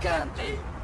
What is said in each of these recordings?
country.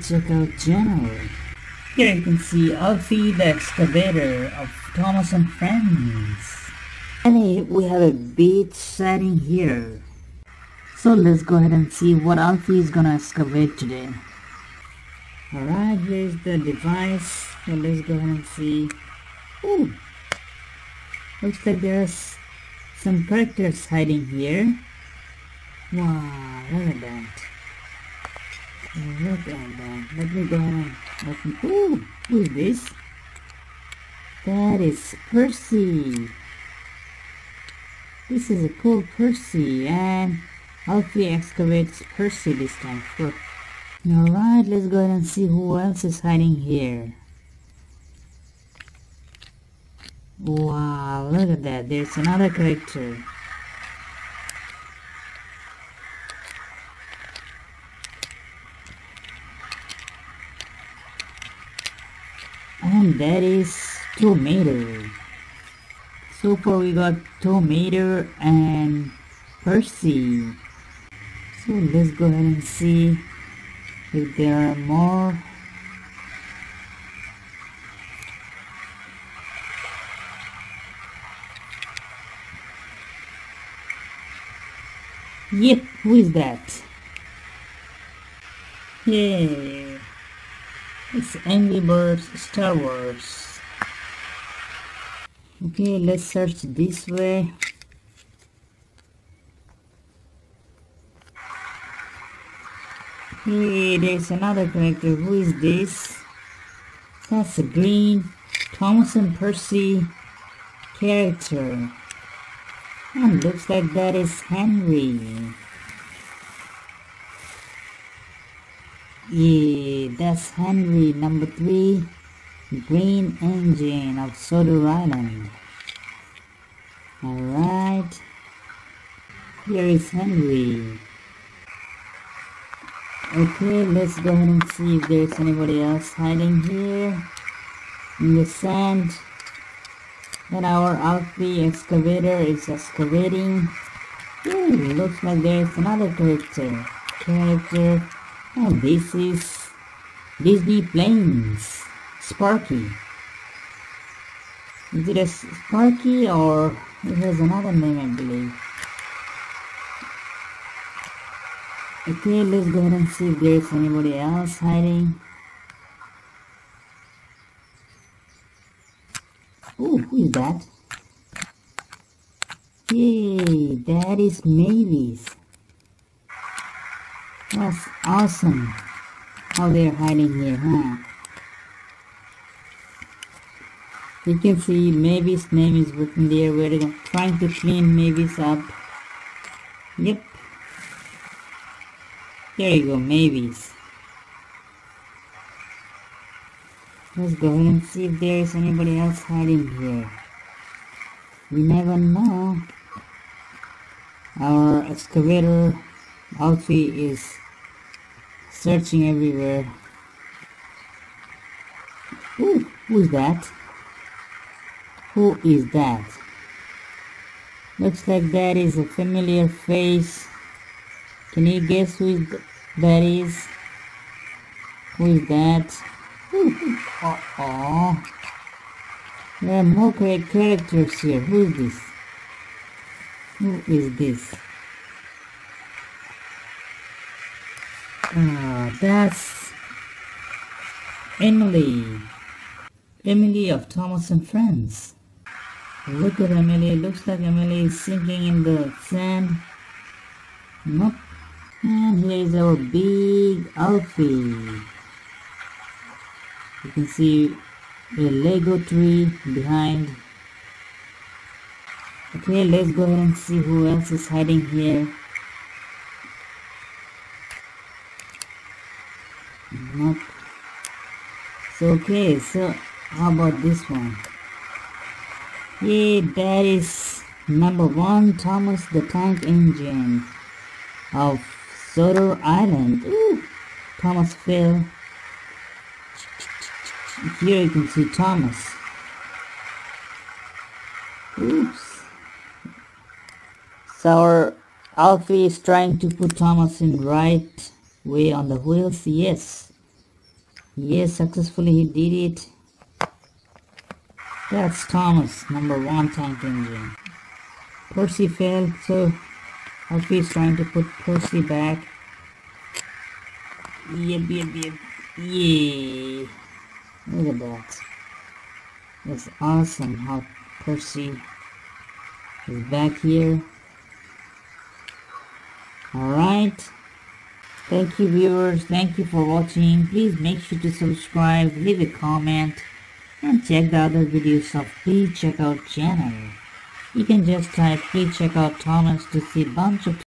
Check out channel. Here you can see Alfie the excavator of Thomas and Friends. And we have a beach setting here. So let's go ahead and see what Alfie is gonna excavate today. Alright, here's the device. So let's go ahead and see. Ooh! Looks like there's some characters hiding here. Wow, look at that. Look at that. Let me go and open. Ooh, who is this? That is Percy. This is a cool Percy and Alfie excavates Percy this time. Alright, let's go ahead and see who else is hiding here. Wow, look at that. There's another character. And that is Tomato. So far we got Tomato and Percy. So let's go ahead and see if there are more Yep, who is that? Yeah, it's Angry Birds Star Wars. Okay, let's search this way. There's another character. Who is this? That's a green Thomas and Percy character. And looks like that is Henry. Yeah, that's Henry, number three, Green Engine of Sodor Island. Alright, here is Henry. Okay, let's go ahead and see if there's anybody else hiding here in the sand. And our Alfie excavator is excavating. Ooh, looks like there's another character. Character. Oh, this is Disney Planes. Sparky. Is it a Sparky or it has another name I believe. Okay, let's go ahead and see if there's anybody else hiding. Oh, who is that? Hey, that is Mavis. That's awesome. How they're hiding here, huh? You can see Mavis' name is written there. We're trying to clean Mavis up. Yep. There you go, Mavis. Let's go ahead and see if there is anybody else hiding here. We never know. Our excavator Alfie is searching everywhere. Ooh, who's that? Who is that? Looks like that is a familiar face. Can you guess who is that is? Who is that? Uh oh. There are more great characters here. Who is this? Who is this? Ah, that's Emily. Emily of Thomas and Friends. Look at Emily. Looks like Emily is sinking in the sand. Nope. And here is our big Alfie. You can see a Lego tree behind. Okay, let's go ahead and see who else is hiding here. Nope. So okay, so how about this one? Yeah, that is number one Thomas the Tank Engine of Sodor Island. Ooh, Thomas Phil. Here you can see Thomas. Oops. So our Alfie is trying to put Thomas in right way on the wheels. Yes. Yes, successfully he did it. That's Thomas, number one tank engine. Percy failed, so Alfie is trying to put Percy back. Yep, yep, yep. Yeah. Look at that. It's awesome how Percy is back here. Alright. Thank you viewers. Thank you for watching. Please make sure to subscribe, leave a comment, and check the other videos of Please Check Out channel. You can just type Please Check Out Thomas to see a bunch of